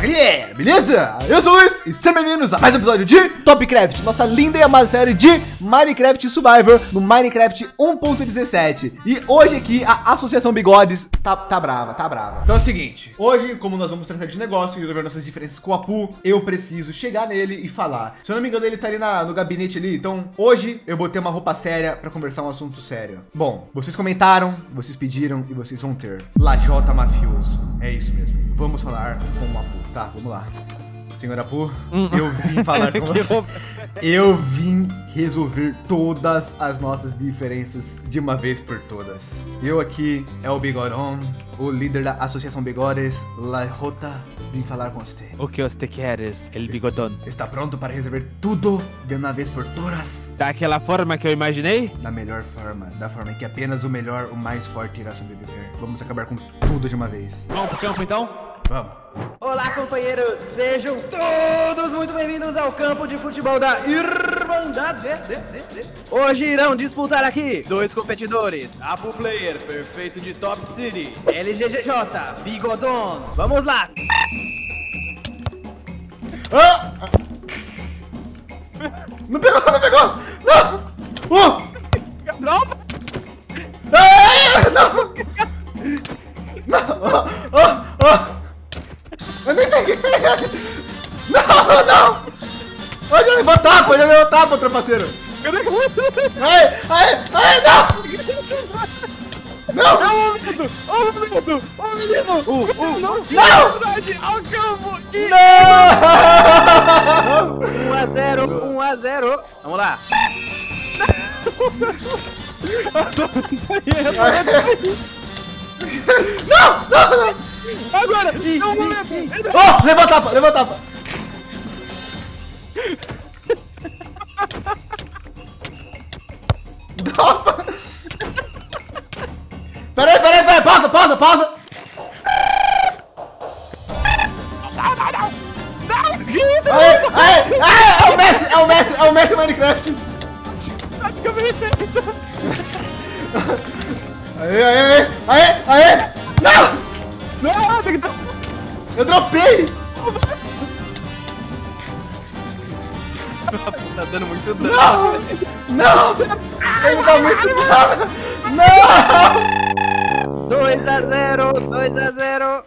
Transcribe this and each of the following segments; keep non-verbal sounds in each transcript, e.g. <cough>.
Galera, beleza? Eu sou o Luiz e sejam bem-vindos a mais um episódio de Topcraft, nossa linda e amada série de Minecraft Survivor no Minecraft 1.17. E hoje aqui a Associação Bigodes tá, tá brava, tá brava. Então é o seguinte, hoje como nós vamos tratar de negócio e resolver nossas diferenças com o Apu, eu preciso chegar nele e falar. Se eu não me engano ele tá ali na, no gabinete ali, então hoje eu botei uma roupa séria para conversar um assunto sério. Bom, vocês comentaram, vocês pediram e vocês vão ter. Lajota Mafioso, é isso mesmo. Vamos falar com o Apu. Tá, vamos lá. Senhor Apu, eu vim falar <laughs> com você. Eu vim resolver todas as nossas diferenças de uma vez por todas. Eu aqui é o Bigodon, o líder da Associação Bigodes, La Rota, vim falar com você. O que você queres, el bigodón? Está pronto para resolver tudo de uma vez por todas? Daquela forma que eu imaginei? Da melhor forma, da forma em que apenas o melhor, o mais forte irá sobreviver. Vamos acabar com tudo de uma vez. Vamos pro campo então? Vamos. Olá, companheiros! Sejam todos muito bem-vindos ao campo de futebol da Irmandade. Hoje irão disputar aqui dois competidores: Apu Player, perfeito de Top City, LGGJ, Bigodon. Vamos lá! Ah! Não pegou, não pegou! Não! Uh! Meu parceiro! Ai, ai, ai, não! Não! Ô, menino! Ô, menino! Ô, menino! Uh, uh, Não! Não! Ao campo! E... Não! 1 a 0, 1 a 0. Vamos lá! Não, não, não! Agora! É o momento! Oh, levanta a tapa, levanta a tapa! Não! 2 a 0, 2 a 0.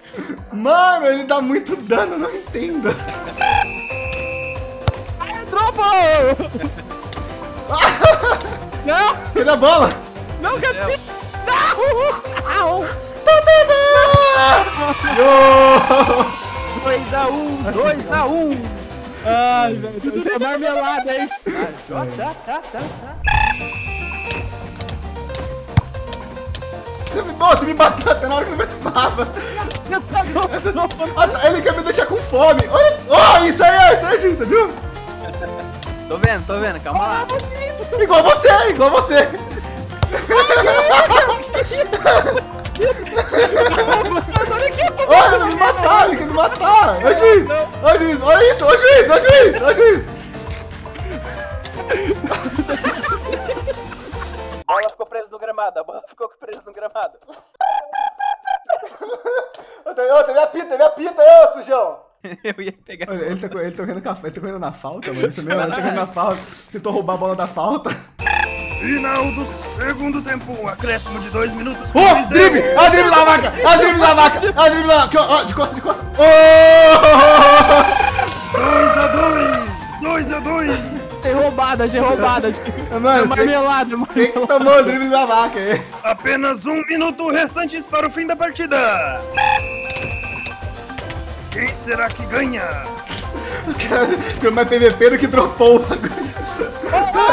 Mano, ele dá muito dano, não entendo. Dropa! Não! Cadê a bola? Não, cadê? Não! Au! Yo! 2 a 1, 2 a 1. Ai, velho, isso é marmelada, hein? Tá, tá, tá, tá. Você me, você me bateu até na hora que eu não precisava. Ele quer me deixar com fome. Olha, oh, isso aí, isso aí, Gil, você viu? Tô vendo, tô vendo, calma lá. Igual você, igual você. Olha, ele quer me matar, ele quer me matar. Ô juiz, ô juiz, olha isso, ô juiz, ô juiz, ô juiz. A bola ficou presa no gramado, a bola ficou presa no gramado. <laughs> Ô, teve a pita, teve a pita aí, ô sujão. <laughs> Eu ia pegar. Olha, ele tá, ele tá correndo, com a- ele tá correndo na falta, mano. Isso mesmo, ele tá correndo na <laughs> falta. Tentou roubar a bola da falta. Final do segundo tempo, um acréscimo de dois minutos. Ô, oh, drible! A drible da vaca! A drible da vaca! A drible da vaca! Ó, de costa, de costa! Ô! Roubada, achei roubada. <laughs> Mano, você- marmelada, Quem marmelada. que tomou o drible da vaca aí? Apenas um minuto restantes para o fim da partida. Quem será que ganha? Os caras tinham mais PVP do que dropou o bagulho.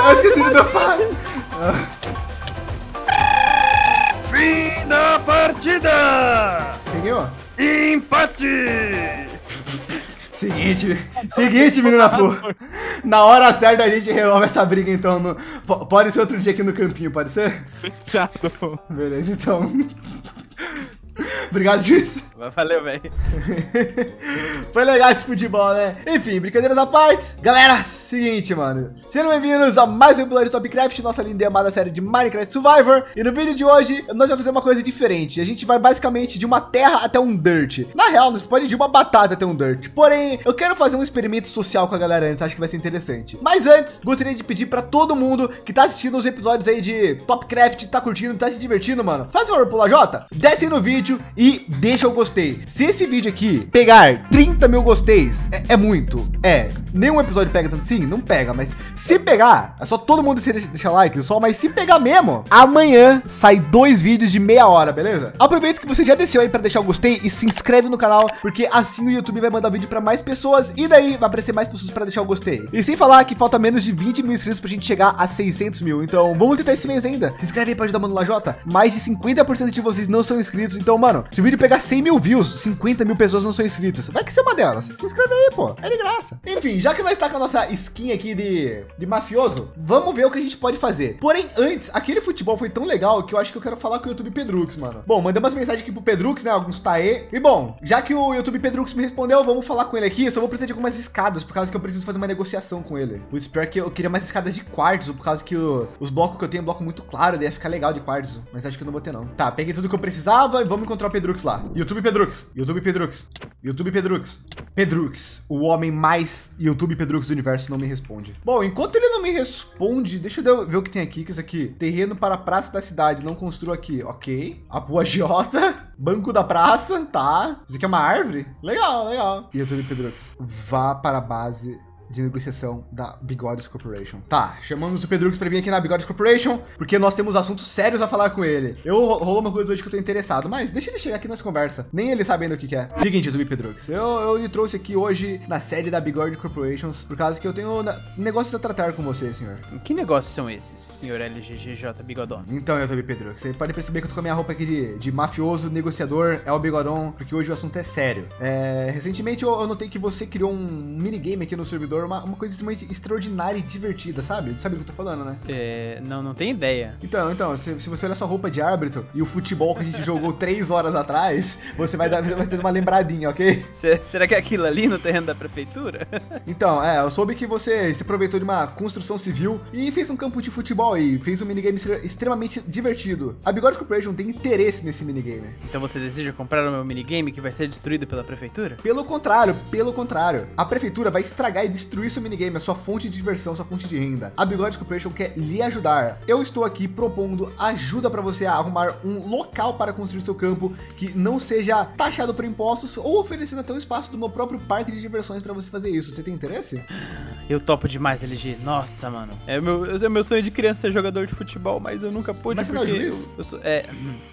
Eu esqueci de dropar. Fim da partida! Quem ganhou? Empate! Seguinte, seguinte, menina pô. Na hora certa a gente resolve essa briga, então. no- po- Pode ser outro dia aqui no campinho, pode ser? Chato. Beleza, então. Obrigado, juiz. Valeu, velho. <laughs> Foi legal esse futebol, né? Enfim, brincadeiras à parte. Galera, seguinte, mano. Sejam bem-vindos a mais um episódio de Topcraft, nossa linda e amada série de Minecraft Survivor. E no vídeo de hoje, nós vamos fazer uma coisa diferente. A gente vai basicamente de uma terra até um dirt. Na real, nós pode ir de uma batata até um dirt. Porém, eu quero fazer um experimento social com a galera antes, acho que vai ser interessante. Mas antes, gostaria de pedir para todo mundo que tá assistindo os episódios aí de Topcraft, tá curtindo, tá se divertindo, mano. Faz um favor, Pula J, desce no vídeo e deixa o gostei. Se esse vídeo aqui pegar 30 mil gosteis, é, é muito. É, nenhum episódio pega tanto assim? Não pega, mas se pegar, é só todo mundo deixar, deixar like, só, mas se pegar mesmo, amanhã sai dois vídeos de meia hora, beleza? Aproveita que você já desceu aí para deixar o gostei e se inscreve no canal, porque assim o YouTube vai mandar vídeo para mais pessoas e daí vai aparecer mais pessoas para deixar o gostei. E sem falar que falta menos de 20 mil inscritos pra gente chegar a 600 mil, então vamos tentar esse mês ainda. Se inscreve aí pra ajudar o Mano Lajota. Mais de 50% de vocês não são inscritos, então, mano, se o vídeo pegar 100 mil views, 50 mil pessoas não são inscritas. Vai que ser uma delas. Se inscreve aí, pô. É de graça. Enfim, já que nós está com a nossa skin aqui de, de mafioso, vamos ver o que a gente pode fazer. Porém, antes, aquele futebol foi tão legal que eu acho que eu quero falar com o YouTube Pedrux, mano. Bom, mandei umas mensagens aqui pro Pedrux, né? Alguns taê. E bom, já que o YouTube Pedrux me respondeu, vamos falar com ele aqui. Eu só vou precisar de algumas escadas, por causa que eu preciso fazer uma negociação com ele. Putz, pior que eu queria mais escadas de quartzo, por causa que o, os blocos que eu tenho é bloco muito claro, daí ia ficar legal de quartzo. Mas acho que eu não vou ter, não. Tá, peguei tudo que eu precisava e vamos encontrar o Pedrux lá. YouTube Pedrux, YouTube Pedrux, YouTube Pedrux. Pedrux, o homem mais YouTube Pedrux do universo, não me responde. Bom, enquanto ele não me responde, deixa eu ver o que tem aqui, que isso aqui. Terreno para a praça da cidade, não construa aqui. Ok. A rua Jota, <laughs> banco da praça, tá. Isso aqui é uma árvore? Legal, legal. YouTube Pedrux, vá para a base de negociação da Bigodes Corporation. Tá, chamamos o Pedrux para vir aqui na Bigodes Corporation, porque nós temos assuntos sérios a falar com ele. Eu rolou uma coisa hoje que eu tô interessado, mas deixa ele chegar aqui nós conversa. Nem ele sabendo o que, que é. Seguinte, YouTube Pedrux, eu, eu lhe trouxe aqui hoje na série da Bigode Corporations, por causa que eu tenho negócios a tratar com você, senhor. Que negócios são esses, senhor LGGJ Bigodon? Então, YouTube Pedrux, você pode perceber que eu tô com a minha roupa aqui de, de mafioso, negociador, é o Bigodon, porque hoje o assunto é sério. É, recentemente eu, eu notei que você criou um minigame aqui no servidor uma, uma coisa extremamente extraordinária e divertida, sabe? Sabe do que eu tô falando, né? É, não, não tem ideia. Então, então, se, se você olhar sua roupa de árbitro e o futebol que a gente jogou <laughs> três horas atrás, você vai, dar, você vai ter uma lembradinha, ok? Será que é aquilo ali no terreno da prefeitura? <laughs> então, é, eu soube que você se aproveitou de uma construção civil e fez um campo de futebol e fez um minigame extremamente divertido. A Bigode Corporation tem interesse nesse minigame. Então você deseja comprar o meu minigame que vai ser destruído pela prefeitura? Pelo contrário, pelo contrário. A prefeitura vai estragar e destruir seu minigame, a sua fonte de diversão, sua fonte de renda. A Bigode Corporation quer lhe ajudar. Eu estou aqui propondo ajuda para você a arrumar um local para construir seu campo que não seja taxado por impostos ou oferecendo até o espaço do meu próprio parque de diversões para você fazer isso. Você tem interesse? Eu topo demais, LG. Nossa, mano. É meu, é meu sonho de criança ser jogador de futebol, mas eu nunca pude. Mas você não é juiz? Eu, eu sou, é,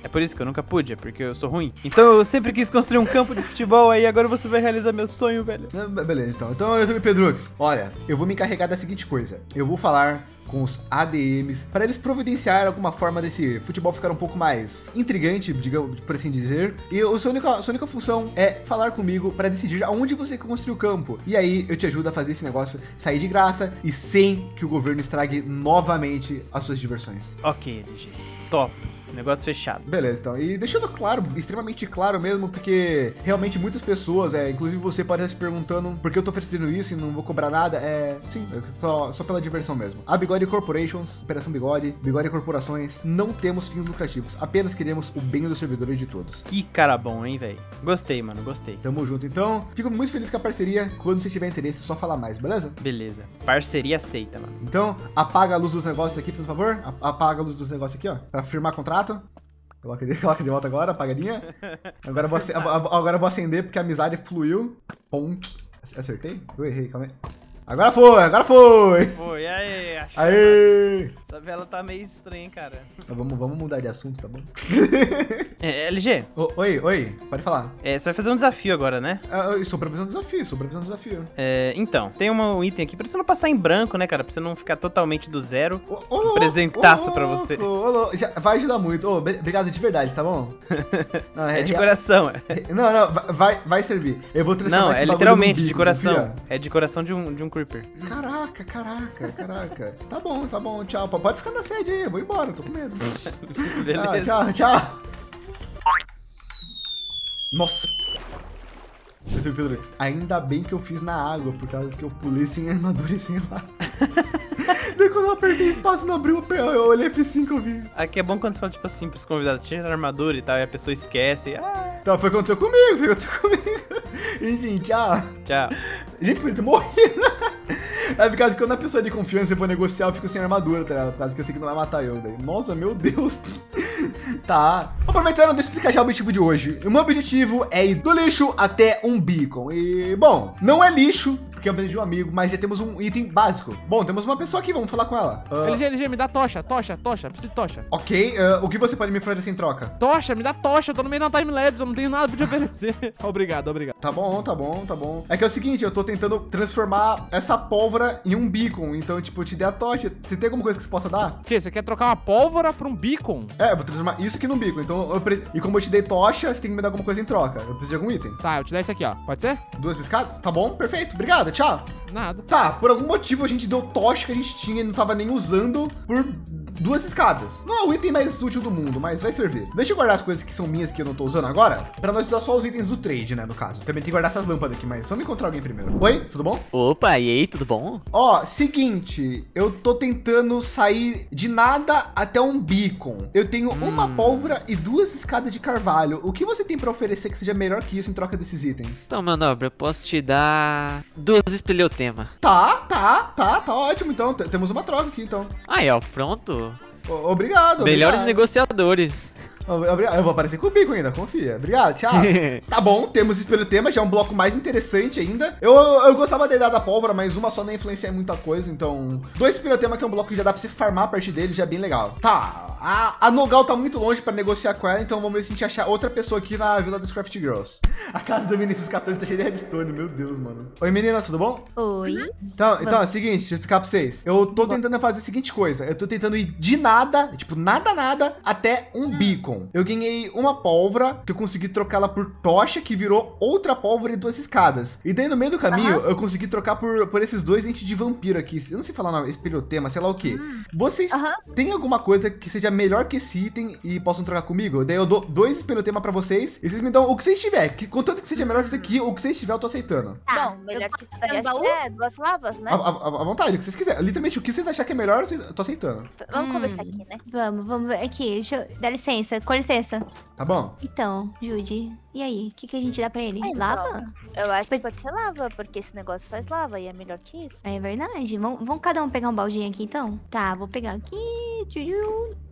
é por isso que eu nunca pude, é porque eu sou ruim. Então eu sempre quis construir um campo de futebol, aí agora você vai realizar meu sonho, velho. Beleza, então. Então eu sou o Pedrux. Olha, eu vou me encarregar da seguinte coisa. Eu vou falar com os ADMs para eles providenciar alguma forma desse futebol ficar um pouco mais intrigante, digamos, por assim dizer. E a sua única, a sua única função é falar comigo para decidir aonde você construir o campo. E aí eu te ajudo a fazer esse negócio sair de graça e sem que o governo estrague novamente as suas diversões. Ok, LG. Top. Negócio fechado. Beleza, então. E deixando claro, extremamente claro mesmo, porque realmente muitas pessoas, é, inclusive você pode estar se perguntando por que eu tô oferecendo isso e não vou cobrar nada. É, sim, só, só pela diversão mesmo. A Bigode Corporations, Operação Bigode, Bigode Corporações, não temos fins lucrativos, apenas queremos o bem dos servidores de todos. Que cara bom, hein, velho? Gostei, mano, gostei. Tamo junto, então. Fico muito feliz com a parceria. Quando você tiver interesse, é só falar mais, beleza? Beleza. Parceria aceita, mano. Então, apaga a luz dos negócios aqui, por favor. Apaga a luz dos negócios aqui, ó, pra firmar contrato. Coloca de, <laughs> coloca de volta agora, apagadinha. Agora vou, agora vou acender porque a amizade fluiu. Ponk. Acertei? Eu errei, calma aí. Agora foi, agora foi! Foi, aí, achou. Aê! Essa vela tá meio estranha, hein, cara. Vamos, vamos mudar de assunto, tá bom? <laughs> é, LG. O, oi, oi, pode falar. É, você vai fazer um desafio agora, né? Ah, eu estou previsando desafio, estou previsando desafio. É, então, tem um item aqui pra você não passar em branco, né, cara? Pra você não ficar totalmente do zero. Ô, ô, Apresentaço ô, pra você. Ô, já vai ajudar muito. Ô, obrigado de verdade, tá bom? <laughs> Não, é, é de coração. Não, não, vai, vai servir. Eu vou transformar Não, é literalmente de coração. É de coração de um, de um creeper. Caraca, caraca, caraca. <laughs> Tá bom, tá bom, tchau. Pode ficar na sede aí, eu vou embora, eu tô com medo. <laughs> Beleza. Ah, tchau, tchau. Nossa. Eu tenho Pedrux. Ainda bem que eu fiz na água, por causa que eu pulei sem armadura e sem lá. <laughs> Daí quando eu apertei espaço não abriu, eu olhei F5 eu vi. Aqui é bom quando você fala, tipo assim, pros convidados, tira a armadura e tal, e a pessoa esquece. Ah, Então, foi o que aconteceu comigo, foi o que aconteceu comigo. <laughs> Enfim, tchau. tchau. Gente, podia ter morrido. <laughs> <laughs> É por causa que quando a pessoa é de confiança vou negociar, eu fico sem armadura, tá ligado? Por causa que eu sei que não vai matar eu, velho. Nossa, meu Deus. <laughs> tá. Aproveitando, deixa eu explicar já o objetivo de hoje. O meu objetivo é ir do lixo até um beacon. E, bom, não é lixo, porque eu aprendi de um amigo, mas já temos um item básico. Bom, temos uma pessoa aqui, vamos falar com ela. Ah, LG, LG, me dá tocha, tocha, tocha, preciso de tocha. ok, ah, o que você pode me oferecer em troca? Tocha, me dá tocha, eu tô no meio da timelapse, eu não tenho nada pra te oferecer. <laughs> obrigado, obrigado. Tá bom, tá bom, tá bom. É que é o seguinte, eu tô tentando transformar essa pólvora em um beacon. Então, tipo, eu te dei a tocha. Você tem alguma coisa que você possa dar? O quê? Você quer trocar uma pólvora pra um beacon? É, eu vou transformar isso aqui num beacon. Então, eu pre... e como eu te dei tocha, você tem que me dar alguma coisa em troca. Eu preciso de algum item. Tá, eu te dar isso aqui, ó. Pode ser? Duas escadas? Tá bom, perfeito. Obrigado, tchau. Nada. Tá, por algum motivo a gente deu tocha que a gente tinha e não tava nem usando por duas escadas. Não é o item mais útil do mundo, mas vai servir. Deixa eu guardar as coisas que são minhas que eu não tô usando agora, pra nós usar só os itens do trade, né, no caso. Também tem que guardar essas lâmpadas aqui, mas vamos encontrar alguém primeiro. Oi, tudo bom? Opa, e aí, tudo bom? Ó, seguinte, eu tô tentando sair de nada até um beacon. Eu tenho uma pólvora e duas escadas de carvalho. O que você tem pra oferecer que seja melhor que isso em troca desses itens? Então, meu nobre, eu posso te dar duas espelhotema. Tá, tá, tá, tá ótimo. Então, t- temos uma troca aqui, então. Aí, ó, pronto. Obrigado. Melhores obrigado. negociadores. Obrigado. Eu vou aparecer com o bico ainda, confia. Obrigado, tchau. <laughs> tá bom, temos espelho tema, já é um bloco mais interessante ainda. Eu, eu gostava de dar da pólvora, mas uma só não influencia em muita coisa, então... Dois espelho tema, que é um bloco que já dá pra você farmar a partir dele, já é bem legal. Tá, a, a Nogal tá muito longe pra negociar com ela, então vamos ver se a gente achar outra pessoa aqui na Vila dos Craft Girls. A casa do Vinicius 14 tá cheia de redstone, meu Deus, mano. Oi, meninas, tudo bom? Oi. Então, então é o seguinte, deixa eu explicar pra vocês. Eu tô tentando fazer a seguinte coisa. Eu tô tentando ir de nada, tipo, nada, nada, até um beacon. Eu ganhei uma pólvora, que eu consegui trocá-la por tocha, que virou outra pólvora e duas escadas. E daí, no meio do caminho, eu consegui trocar por, por esses dois entes de vampiro aqui. Eu não sei falar o nome, espelhotema, sei lá o que. Vocês Aham. têm alguma coisa que seja melhor que esse item e possam trocar comigo? Daí eu dou dois espelhotema pra vocês, e vocês me dão o que vocês tiver. Que, contanto que seja melhor que isso aqui, o que vocês tiver, eu tô aceitando. Tá, Bom, melhor eu que isso posso daí baú? é duas lavas, né? À, vontade, o que vocês quiserem. Literalmente, o que vocês acharem que é melhor, vocês, eu tô aceitando. Vamos Hum. conversar aqui, né? Vamos, vamos ver aqui. Deixa eu... Dá licença, com licença. Tá bom? Então, Judy, e aí? O que, que a gente dá pra ele? Ah, então. Lava? Eu acho que pode ser lava, porque esse negócio faz lava e é melhor que isso. É verdade. Vamos, vamos cada um pegar um baldinho aqui, então? Tá, vou pegar aqui.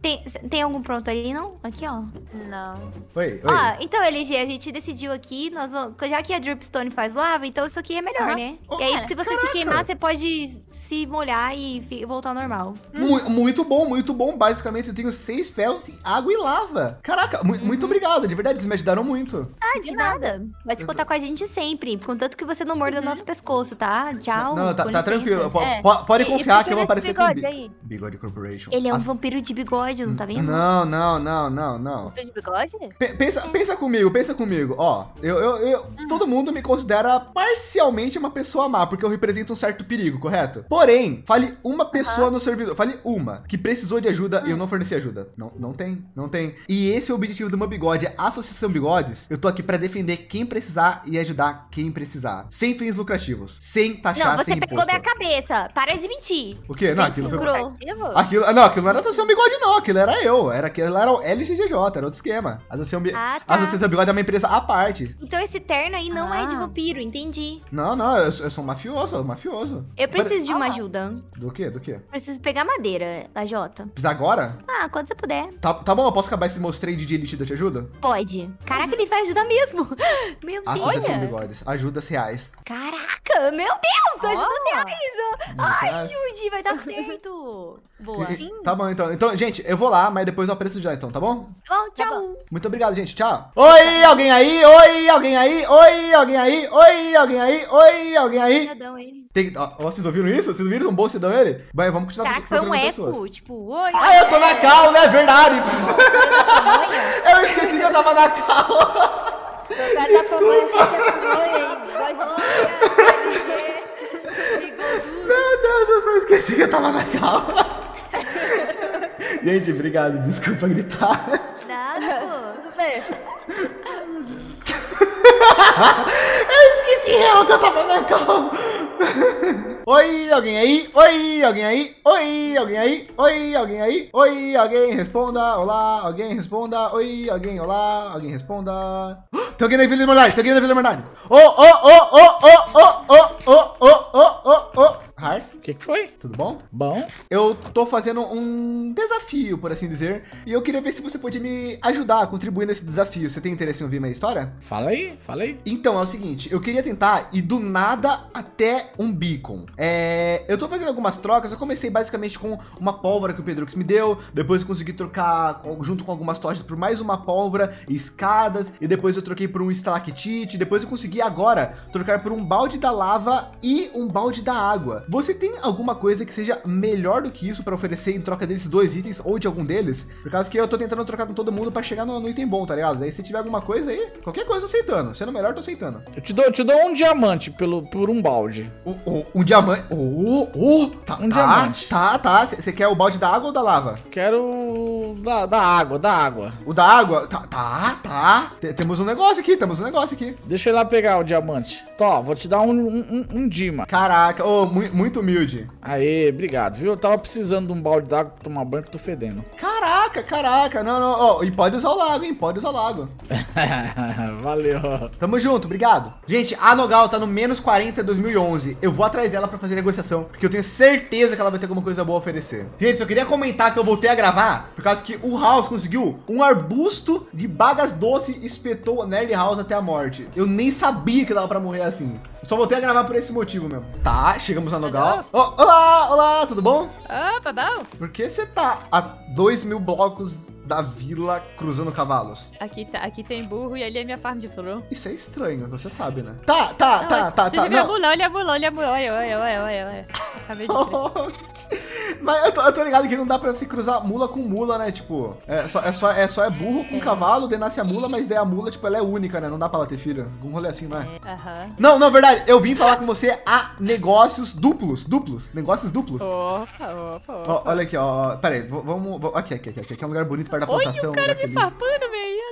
Tem, tem algum pronto ali, não? Aqui, ó. Não. Oi, oi. Ó, então, LG, a gente decidiu aqui, nós vamos, já que a Dripstone faz lava, então isso aqui é melhor, né? Oh, e aí, se você se caraca. queimar, você pode se molhar e voltar ao normal. Mu- muito bom, muito bom. Basicamente, eu tenho seis ferros, água e lava. Caraca, mu- muito obrigado. De verdade, vocês me ajudaram muito. Ah, de nada. Pode contar com a gente sempre. Contanto que você não morda o nosso pescoço, tá? Tchau. Não, tá, com tá licença. tranquilo. É. po- Pode E- e confiar por que eu vou aparecer com bigode bi- aí? Bigode Corporation. Ele é um As- vampiro de bigode, não tá vendo? Não, não, não, não, não. Tem de bigode? Pe- pensa, pensa comigo, pensa comigo. Ó, eu, eu, eu- todo mundo me considera parcialmente uma pessoa má, porque eu represento um certo perigo, correto? Porém, fale uma pessoa no servidor, fale uma, que precisou de ajuda e eu não forneci ajuda. Não, não tem, não tem. E esse é o objetivo do meu bigode, a Associação Bigodes. Eu tô aqui pra defender quem precisar e ajudar quem precisar. Sem fins lucrativos, sem taxar, Não, você sem pegou imposto. minha cabeça. Para de mentir. O quê? Não, aquilo foi... Aquilo, não, aquilo não era Associação Bigode, não. Aquilo era eu. Era, aquilo era o LGGJ, era outro esquema. Associação, Bi- Ah, a tá. Associação Bigode é uma empresa à parte. Então esse terno aí não é de Ah. vampiro, entendi. Não, não, eu, sou- eu sou um mafioso, um mafioso. Eu preciso de uma Ah. ajuda. Do quê? Do quê? Preciso pegar madeira, da Jota. Precisa agora? Ah, quando você puder. Tá, tá bom, eu posso acabar esse mostrei de elite da te ajuda? Pode. Caraca, ele vai ajudar mesmo. <laughs> Meu Associação Deus. Bigodes, ajudas reais. Caraca, meu Deus, ajuda Ó. reais. Ajudas Ai. Judy, vai dar <laughs> certo. Boa. E- Tá bom, então. Então, gente, eu vou lá, mas depois eu apareço já, então, tá bom? Bom, tchau. Muito obrigado, gente. Tchau. Oi, alguém aí? Oi, alguém aí? Oi, alguém aí? Oi, alguém aí? Oi, alguém aí? Obrigadão, ele. Tem, ó, ó, vocês ouviram isso? Vocês viram um bom cidadão ele? Vai, vamos continuar Caraca, foi um eco. pessoas. Tipo, oi. Ah, eu tô na cal, né? Verdade. eu esqueci que eu tava na cal. Aí. Meu Deus, eu só esqueci que eu tava na cal. Gente, obrigado. Desculpa gritar. Nada, pô. Tudo bem. Eu esqueci eu que eu tava na cal. Oi, alguém aí? Oi, alguém aí? Oi, alguém aí? Oi, alguém aí? Oi, alguém responda. Olá, alguém responda. Oi, alguém, olá, alguém responda. Tem alguém na Vila Liberdade, tem alguém na Vila Liberdade. Ô, ô, ô, ô, ô, ô, ô, ô, ô, ô, ô, ô. O que, que foi? tudo bom? Bom? Eu tô fazendo um desafio, por assim dizer, e eu queria ver se você podia me ajudar a contribuir nesse desafio. Você tem interesse em ouvir minha história? Fala aí, fala aí. Então, é o seguinte, eu queria tentar ir do nada até um beacon. É, eu tô fazendo algumas trocas, eu comecei basicamente com uma pólvora que o Pedrux me deu, depois eu consegui trocar junto com algumas tochas por mais uma pólvora, e escadas, e depois eu troquei por um estalactite, depois eu consegui agora trocar por um balde da lava e um balde da água. Você tem alguma coisa que seja melhor do que isso para oferecer em troca desses dois itens ou de algum deles? Por causa que eu tô tentando trocar com todo mundo para chegar no, no item bom, tá ligado? Daí se tiver alguma coisa aí, qualquer coisa eu tô aceitando. Sendo melhor, tô aceitando. Eu te dou, eu te dou um diamante pelo, por um balde. Um, um, um diamante. Oh, oh, tá, Um tá, diamante. Tá, tá. Você quer o balde da água ou da lava? Quero da, da água, da água. O da água? Tá, tá, tá. Te- temos um negócio aqui, temos um negócio aqui. Deixa eu ir lá pegar o diamante. Tó, vou te dar um, um, um, um Dima. Caraca, oh, mu- muito humilde. Aê, obrigado, viu? Eu tava precisando de um balde d'água pra tomar banho que tô fedendo. <laughs> Caraca, caraca. Não, não. Ó, e pode usar o lago, hein? Pode usar o lago. Valeu. Tamo junto, obrigado. Gente, a Nogal tá no menos 40 em 2011. Eu vou atrás dela pra fazer negociação, porque eu tenho certeza que ela vai ter alguma coisa boa a oferecer. Gente, só queria comentar que eu voltei a gravar, por causa que o House conseguiu um arbusto de bagas doce e espetou o Nerd House até a morte. Eu nem sabia que dava pra morrer assim. Só voltei a gravar por esse motivo mesmo. Tá, chegamos na Nogal. Ó, olá, olá, tudo bom? Opa, bom. Por que você tá a 2 mil blocos da vila cruzando cavalos? Aqui, tá, aqui tem burro e ali é minha farm de flor. Isso é estranho, você sabe, né? Tá, tá, Não, tá, tá, tá. ver a mula, olha a mula, olha a mula, olha, olha, olha, olha, olha. Acabei de. <laughs> Mas eu tô, eu tô ligado que não dá pra você cruzar mula com mula, né? Tipo, é só é, só, é, só é burro com É. cavalo, daí nasce a mula, mas daí a mula, tipo, ela é única, né? Não dá pra ela ter filho. Um rolê assim, não é? Aham. Não, não, verdade. Eu vim falar com você a negócios duplos. Duplos. Negócios duplos. Opa, opa, Ó, opa. olha aqui, ó. Pera aí, vamos. aqui, aqui, aqui. Aqui é um lugar bonito perto da plantação. Olha o cara me papando, velho.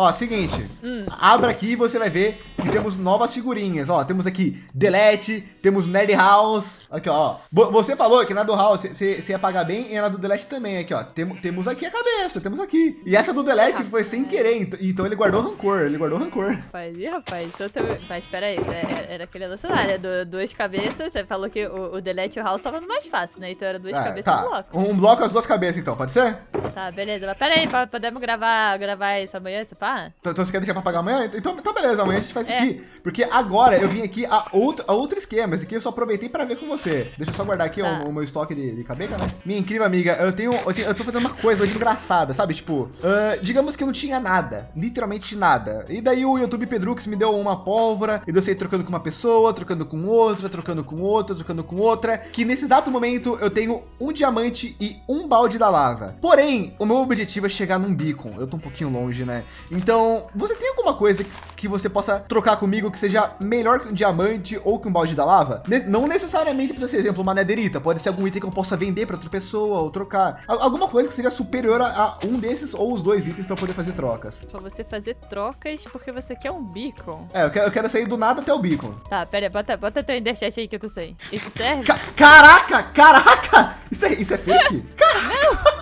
Ó, seguinte. Hum. Abra aqui e você vai ver que temos novas figurinhas. Ó, temos aqui Delete, temos Nerd House. Aqui, ó. Vo- Você falou que na do House você você ia pagar bem e na do Delete também. Aqui, ó. Tem- temos aqui a cabeça, temos aqui. E essa do Delete foi sem querer, ent- então ele guardou rancor. Ele guardou rancor. Rapaz, ih, rapaz, então. Mas peraí, isso é- era aquele lance lá, né? Du- duas cabeças, você falou que o, o Delete e o House tava mais fácil, né? Então era duas Ah, cabeças e um tá. bloco. Um bloco as duas cabeças, então, pode ser? Tá, beleza. Mas peraí, podemos gravar, gravar isso amanhã, esse pá? Então, então você quer deixar pra pagar amanhã? Então, então beleza, amanhã a gente faz isso É. aqui. Porque agora eu vim aqui a outro, a outro esquema. Esse aqui eu só aproveitei pra ver com você. Deixa eu só guardar aqui Tá. o, o meu estoque de, de cabeça, né? Minha incrível amiga, eu tenho, eu tenho- Eu tô fazendo uma coisa hoje engraçada, sabe? Tipo, ah, digamos que eu não tinha nada. Literalmente nada. E daí o YouTube Pedrux me deu uma pólvora. E eu saí trocando com uma pessoa, trocando com outra, trocando com outra, trocando com outra. Que nesse exato momento eu tenho um diamante e um balde da lava. Porém, o meu objetivo é chegar num beacon. Eu tô um pouquinho longe, né? Então, você tem alguma coisa que, que você possa trocar comigo que seja melhor que um diamante ou que um balde da lava? Ne- não necessariamente precisa ser, exemplo, uma nederita. Pode ser algum item que eu possa vender pra outra pessoa ou trocar. Al- alguma coisa que seja superior a, a um desses ou os dois itens pra poder fazer trocas. Pra você fazer trocas porque você quer um beacon. É, eu quero, eu quero sair do nada até o beacon. Tá, pera aí, bota, bota teu Enderchat aí que eu tô sem. Isso serve? Ca- caraca, caraca! Isso é, isso é fake? <laughs> Caraca!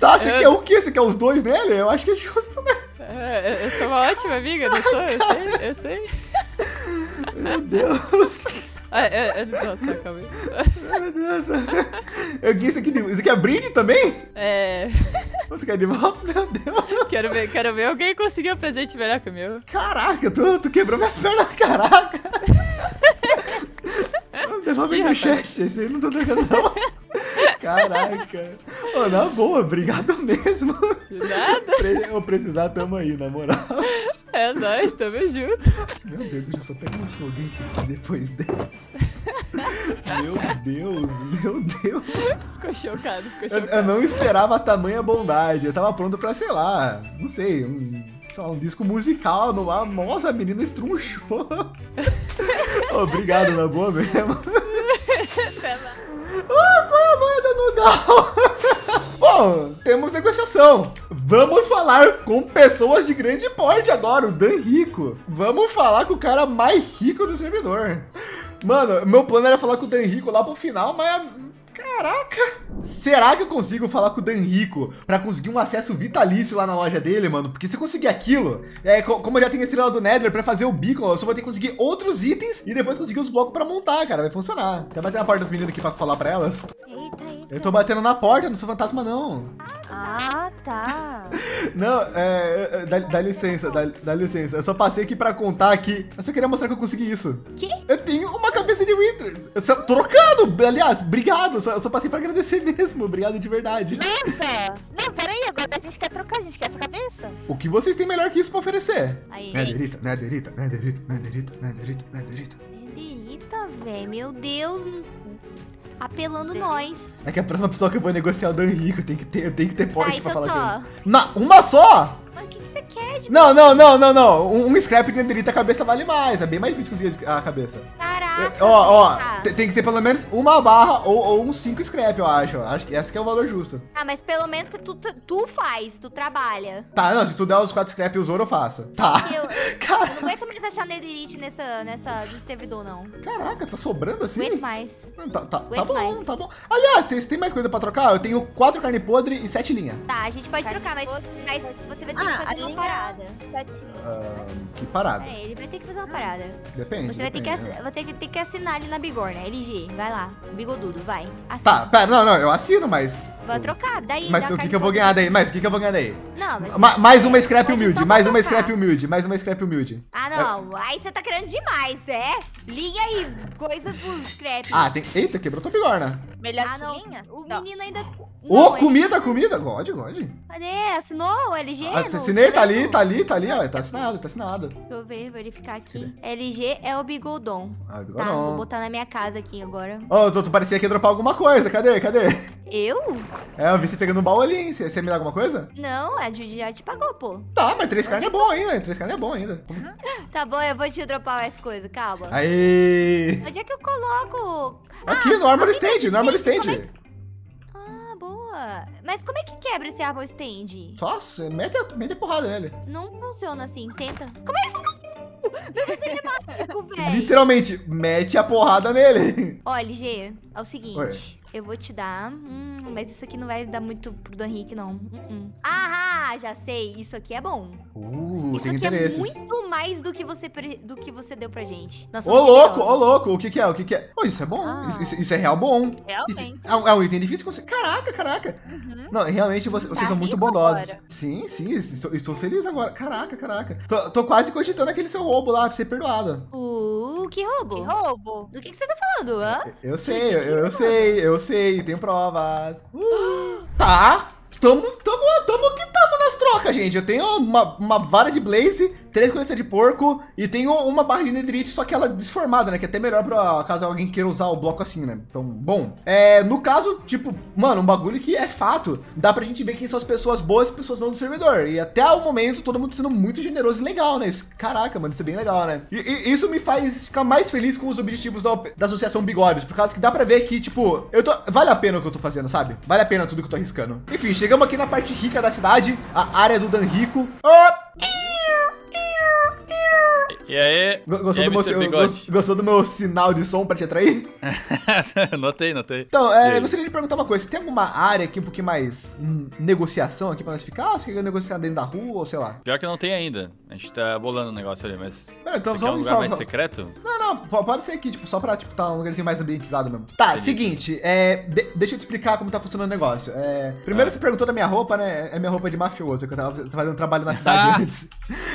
Tá, você Eu- quer o quê? Você quer os dois nele? Eu acho que é justo, né? É, eu- sou uma ótima amiga, não sou? Eu sei, eu sei. Meu Deus. <laughs> Ah, eu, eu, não, tá, calma aí. Meu Deus. Eu ganhei isso aqui. de- Isso aqui é brinde também? É. Você quer de volta? Meu Deus. Quero ver, quero ver alguém conseguir um presente melhor que o meu. Caraca, tu, tu quebrou minhas pernas, caraca. <laughs> Devolve Ih, no chat, esse aí não tô trocando não. Caraca. Ô, na boa, obrigado mesmo. De nada. Pre- Eu precisar, tamo aí, na moral. É nóis, tamo junto. Meu Deus, deixa eu só pegar uns foguetes aqui depois dessa. Meu Deus, meu Deus. Ficou chocado, ficou Eu, eu chocado. não esperava tamanha bondade. Eu tava pronto pra, sei lá, não sei, um, sei lá, um disco musical no ar. Nossa, a menina estrunchou. <laughs> Obrigado, na boa mesmo. Ah, qual é a moeda no gal? <laughs> Bom, temos negociação. Vamos falar com pessoas de grande porte agora, o Dan Rico. Vamos falar com o cara mais rico do servidor. Mano, meu plano era falar com o Dan Rico lá pro final, mas Caraca! Será que eu consigo falar com o Dan Rico pra conseguir um acesso vitalício lá na loja dele, mano? Porque se eu conseguir aquilo, é, co- como eu já tenho a estrela do Nether pra fazer o beacon, eu só vou ter que conseguir outros itens e depois conseguir os blocos pra montar, cara. Vai funcionar. Até bater na porta das meninas aqui pra falar pra elas. Eita, eita. Eu tô batendo na porta, não sou fantasma, não. Ah, tá. <laughs> Não, é. é, Dá, dá licença, dá, dá licença. Eu só passei aqui pra contar que. Eu só queria mostrar que eu consegui isso. Que? Eu tenho uma cabeça de Wither. Eu só trocando. Aliás, obrigado. Eu só, eu só passei pra agradecer mesmo. Obrigado de verdade. Nossa! Não, peraí, agora a gente quer trocar, a gente quer essa cabeça. O que vocês têm melhor que isso pra oferecer? Aí. Nederita, nederita, nederita, nederita, nederita, nederita. Eita, velho. Meu Deus. Apelando nós. É que a próxima pessoa que eu vou negociar é o Dan Rico. Tem que ter, eu tenho que ter porte Aí, pra Totó. falar com ele. Na, uma só? Mas o que, que você quer de Não, não, não, não, não. Um, um scrap de nederita a cabeça vale mais. É bem mais difícil conseguir a cabeça. Caraca. Ó, ó, te- tem que ser pelo menos uma barra ou, ou uns 5 scrap, eu acho. Acho que esse que é o valor justo. Ah, mas pelo menos tu, tu faz, tu trabalha. Tá, não, se tu der os 4 scrap e os ouro, eu faço. Tá. Eu, <laughs> eu Cara, não aguento mais achar netherite nessa, nessa, nesse servidor, não. caraca, tá sobrando assim? Aguento mais. Tá, tá, tá bom, mais. tá bom. Aliás, vocês têm mais coisa pra trocar? Eu tenho 4 carne podre e 7 linha. Tá, a gente pode Carne trocar, mas, podre, mas sete- você vai ter que Ah, a fazer Ah, que parada. É, ele vai ter que fazer uma parada. Depende. Você vai ter que, depende, né? vai ter que, ter que assinar ali na bigorna, LG. Vai lá, bigodudo, vai. Assina. Tá, pera, não, não, eu assino, mas. Vai trocar, daí. Mas o que, que eu vou ganhar daí? Mas o que, que eu vou ganhar daí? Não, mas. Ma- mais uma scrap humilde, mais uma scrap humilde, mais uma scrap humilde. Ah, não. Aí você tá querendo demais, é? Liga aí, coisas pro scrap. Ah, tem. Eita, quebrou tua bigorna. Melhor Ah, que não. O Não. menino ainda. Ô, ele- comida, comida. God, God. Cadê? Assinou o LG? Ah, assinei, tá ali, celular? tá ali, tá ali, ó. Tá assinado, tá assinado. Deixa eu ver, verificar aqui. LG é o bigodon. Ah, Tá, bigorão. vou botar na minha casa aqui agora. Ô, tu, tu parecia que ia dropar alguma coisa. Cadê? Cadê? Eu? É, eu vi você pegando um baú ali. Você, você me dá alguma coisa? Não, a Judy já te pagou, pô. Tá, mas três carnes é bom ainda. Três carnes é bom ainda. <laughs> Tá bom, eu vou te dropar as coisas, calma. Aê! Onde é que eu coloco? Aqui no Armor Stand, no Armor gente, Mas como é que quebra esse armor stand? Só, mete, a- mete porrada nele. Não funciona assim, tenta. Como é que você Meu Deus, ele é mágico, <laughs> velho. Literalmente, mete a porrada nele. Ó, LG, é o seguinte. Oi. Eu vou te dar. Hum, mas isso aqui não vai dar muito pro Dan Henrique, não. Hum, hum. Ah, já sei. Isso aqui é bom. Uh, isso tem aqui é interesses. muito mais do que você, pre- do que você deu pra gente. Nós Ô louco, ô louco, o que que é? O que que é? Pô, isso é bom. Ah. Isso, isso- isso é real bom. Isso Realmente. é, um, é um item difícil que você. Caraca, caraca. Uhum. Não, realmente você- vocês Tá são muito bondosos. agora. Sim, sim, estou, estou feliz agora. Caraca, caraca. Tô, tô quase cogitando aquele seu roubo lá pra ser perdoado. Uh, que roubo? Que roubo. Do que, que você tá falando, hã? Eu sei, eu, eu sei, eu sei, tenho provas. Uh, <gasps> tá. Tamo, tamo, tamo que tamo nas trocas, gente. Eu tenho uma, uma vara de blaze, três coleções de porco e tenho uma barra de netherite, só que ela desformada, né? Que é até melhor pra caso alguém queira usar o bloco assim, né? Então, bom. É, no caso, tipo, mano, um bagulho que é fato. Dá pra gente ver quem são as pessoas boas e as pessoas não do servidor. E até o momento, todo mundo sendo muito generoso e legal, né? Isso, caraca, mano, isso é bem legal, né? E, e isso me faz ficar mais feliz com os objetivos da, da Associação Bigodes, por causa que dá pra ver que, tipo, eu tô. Vale a pena o que eu tô fazendo, sabe? Vale a pena tudo que eu tô arriscando. Enfim, chegamos aqui na parte rica da cidade, a área do Dan Rico. Ó, E aí? go- Gostou e aí, do, meu, gostou do meu sinal de som pra te atrair? <laughs> notei, notei. Então, é, eu gostaria de perguntar uma coisa. Tem alguma área aqui um pouquinho mais hum, negociação aqui pra nós ficar? Ah, você quer negociar dentro da rua ou sei lá? Pior que não tem ainda. A gente tá bolando um negócio ali, mas. É, então Você quer um vamos lugar só. mais só- secreto? Não, não, po- pode ser aqui, tipo, só pra, tipo, tá um lugarzinho mais ambientizado mesmo. Tá, seguinte, é, de- deixa eu te explicar como tá funcionando o negócio. É, primeiro Ah. você perguntou da minha roupa, né? É minha roupa de mafioso, que eu tava fazendo trabalho na <laughs> cidade antes.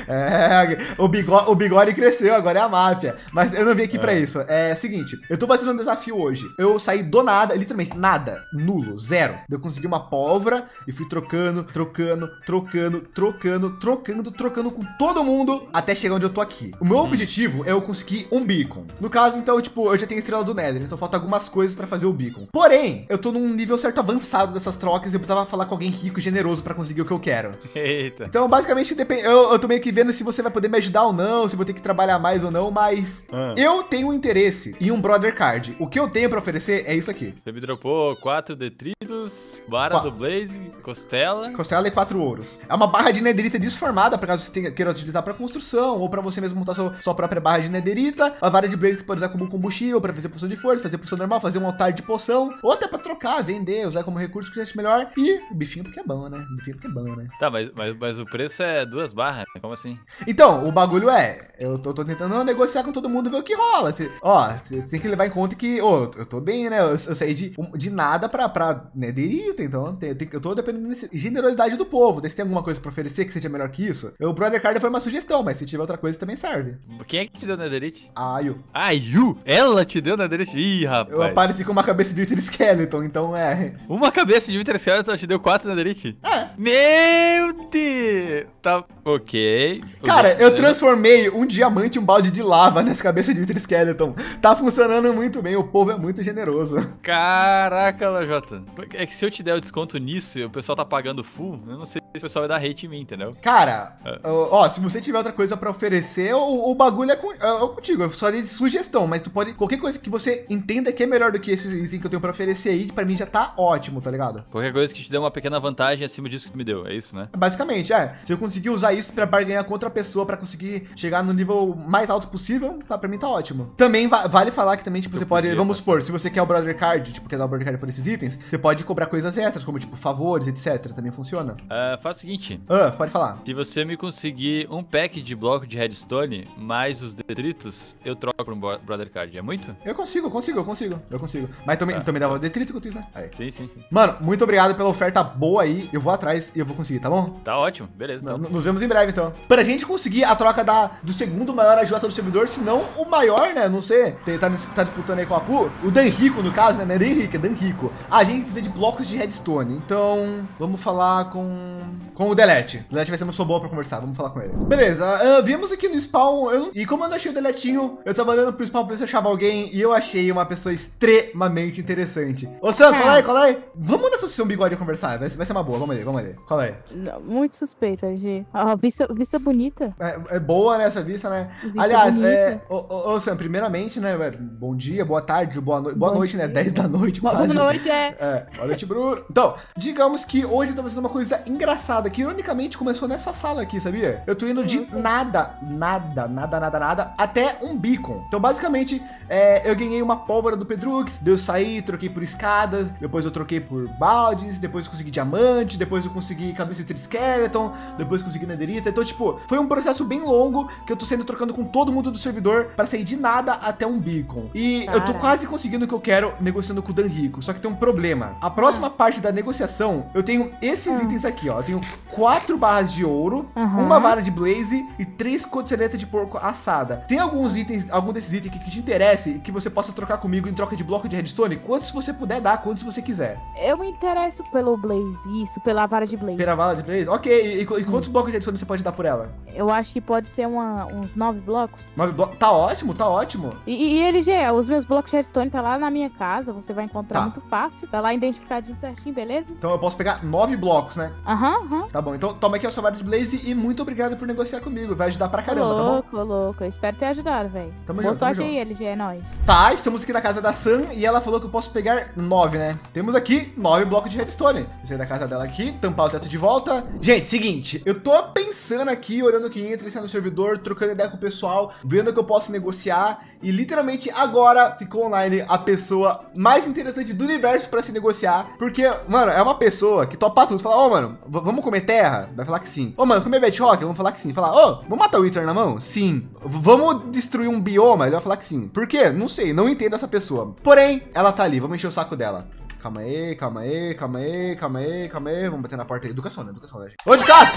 É, o bigode, o bigode cresceu, agora é a máfia. Mas eu não vim aqui pra isso. É seguinte, eu tô fazendo um desafio hoje. Eu saí do nada, literalmente nada, nulo, zero. Eu consegui uma pólvora e fui trocando, trocando, trocando, trocando, trocando, trocando com todo mundo até chegar onde eu tô aqui. O meu objetivo é eu conseguir um beacon. No caso, então, tipo, eu já tenho a estrela do Nether, então falta algumas coisas pra fazer o beacon. Porém, eu tô num nível certo avançado dessas trocas e eu precisava falar com alguém rico e generoso pra conseguir o que eu quero. <laughs> Eita. Então, basicamente. Eu, eu tô meio que vendo se você vai poder me ajudar ou não, se vou ter que trabalhar mais ou não, mas Ah. eu tenho interesse em um brother card. O que eu tenho pra oferecer é isso aqui. Você me dropou 4 detritos vara do Blaze, costela. Costela e 4 ouros. É uma barra de nederita desformada, para caso você tenha, queira utilizar para construção, ou para você mesmo montar sua, sua própria barra de nederita. A vara de blaze que você pode usar como combustível, para fazer poção de força, fazer poção normal, fazer um altar de poção, ou até para trocar, vender, usar como recurso que você acha melhor. E o bifinho porque é bom, né? O bifinho porque é bom, né? Tá, mas, mas, mas o preço é duas barras. Como assim? Então, o bagulho é, eu tô, tô tentando negociar com todo mundo ver o que rola. Cê- ó, você tem que levar em conta que, ô, eu tô bem, né? Eu, eu saí de, de nada pra, pra nederita, então tem, tem- eu tô dependendo da generosidade do povo. Daí se tem alguma coisa pra oferecer que seja melhor que isso, o Brother Card foi uma sugestão, mas se tiver outra coisa também serve. Quem é que te deu Netherite? Ah, eu, Ah, Yu! Ela te deu Netherite? Ih, eu rapaz. apareci com uma cabeça de Wither Skeleton, então é. Uma cabeça de Winter Skeleton te deu quatro Netherite? É. Meu Deus! Tá, ok. Cara, eu transformei um diamante e um balde de lava nessa cabeça de Wither Skeleton. Tá funcionando muito bem, o povo é muito generoso. Caraca, Lajota. É que se eu te der o desconto nisso e o pessoal tá pagando full, eu não sei se o pessoal vai dar hate em mim, entendeu? Cara, É. ó, se você tiver outra coisa pra oferecer, o, o bagulho é, com, é, é contigo. Eu só dei de sugestão, mas tu pode. Qualquer coisa que você entenda que é melhor do que esses itens que eu tenho pra oferecer aí, pra mim já tá ótimo, tá ligado? Qualquer coisa que te dê uma pequena vantagem acima disso que tu me deu, é isso, né? Basicamente, é. Se eu conseguir usar isso pra barganhar com outra pessoa, pra conseguir chegar no nível mais alto possível, tá, pra mim tá ótimo. Também va- vale falar que também, tipo, Eu você pode. Vamos supor, se você quer o Brother Card, tipo, quer dar o Brother Card por esses itens, você pode cobrar coisas extras, como, tipo, favores, etc. Também funciona. Ah, faz o seguinte. Ah, pode falar. Se você me conseguir um pack de bloco de redstone, mais os detritos, eu troco por um Bro- Brother Card. É muito? Eu consigo, eu consigo, eu consigo, eu consigo. Mas também, Tá. também dava detrito com isso, né? Aí. Sim, sim, sim. Mano, muito obrigado pela oferta boa aí. Eu vou atrás e eu vou conseguir, tá bom? Tá ótimo, beleza. N- Nos vemos em breve, então. Pra gente conseguir a troca da, do segundo maior AJ do servidor, se não o maior, né? Não sei. Tá, tá disputando aí com a Apu. O Dan Rico, no caso, né? Não é Dan Rico, é Dan Rico. A gente precisa de blocos de redstone. Então, vamos falar com. Com o Delete. O Delete vai ser uma pessoa boa pra conversar. Vamos falar com ele. Beleza, ah, vimos aqui no spawn. não- E como eu não achei o Deletinho, eu tava olhando pro spawn pra ver se eu achava alguém. E eu achei uma pessoa extremamente interessante. Ô, Sam, é? Qual é? Vamos nessa sessão bigode conversar. Vai, ser- vai ser uma boa. Vamos ali, vamos ali. É? Não, Muito suspeito, LG. Ah, vista, vista bonita. É, é boa, né, essa vista, né? Vista Aliás, é, ô, ô, Sam, primeiramente, né, bom dia, boa tarde, boa noite, boa noite, né, dia. 10 da noite Boa quase. noite, é. É, boa noite, Bruno. Então, digamos que hoje eu tô fazendo uma coisa engraçada, que ironicamente começou nessa sala aqui, sabia? Eu tô indo de nada, nada, nada, nada, nada, até um beacon. Então, basicamente, é, eu ganhei uma pólvora do Pedrux, daí eu saí, troquei por escadas, depois eu troquei por baldes, depois eu consegui diamante, depois eu consegui cabeça de skeleton, depois consegui netherita. Então, tipo, foi um processo bem longo que eu tô sendo trocando com todo mundo do servidor para sair de nada até um beacon. E eu tô quase conseguindo o que eu quero negociando com o Dan Rico. Só que tem um problema. A próxima parte da negociação, eu tenho esses itens aqui, ó. Eu tenho quatro barras de ouro, Aham. uma vara de blaze e três coteletas de porco assada. Tem alguns itens, algum desses itens aqui que te interesse e que você possa trocar comigo em troca de bloco de redstone? Quantos você puder dar, quantos você quiser. Eu me interesso pelo Blaze, isso, pela vara de Blaze. Pera vara de blaze? Ok, e, e- e quantos blocos de redstone você pode dar por ela? Eu acho que pode ser uma- uns nove blocos. Nove blocos? Tá ótimo, tá ótimo. E, e LG, os meus blocos de redstone tá lá na minha casa, você vai encontrar Tá. muito fácil. Tá lá identificadinho certinho, beleza? Então eu posso pegar nove blocos, né? Aham, aham. Tá bom, então toma aqui a sua vara de blaze e muito obrigado por negociar comigo. Vai ajudar pra caramba, tá bom? louco, louco. Eu espero ter ajudado, velho. Tamo Boa junto, tamo sorte aí, junto. LG, é nóis. Tá, estamos aqui na casa da Sam e ela falou que eu posso pegar nove, né? Temos aqui nove blocos de redstone. Eu sair da casa dela aqui, tampar o teto de volta. Gente, seguinte, eu tô pensando aqui, olhando quem entra e sai no servidor, trocando ideia com o pessoal, vendo o que eu posso negociar. E literalmente agora ficou online a pessoa mais interessante do universo pra se negociar. Porque, mano, é uma pessoa que topa tudo. Fala, ô, mano, v- vamos comer terra? Vai falar que sim. Ô, mano, comer bedrock? Vamos falar que sim. Falar, ô, vamos matar o Wither na mão? Sim. Vamos destruir um bioma? Ele vai falar que sim. Por quê? Não sei, não entendo essa pessoa. Porém, ela tá ali, vamos encher o saco dela. Calma aí, calma aí, calma aí, calma aí, calma aí. Vamos bater na porta aí. Educação, né? Educação, né? Ô, de casa!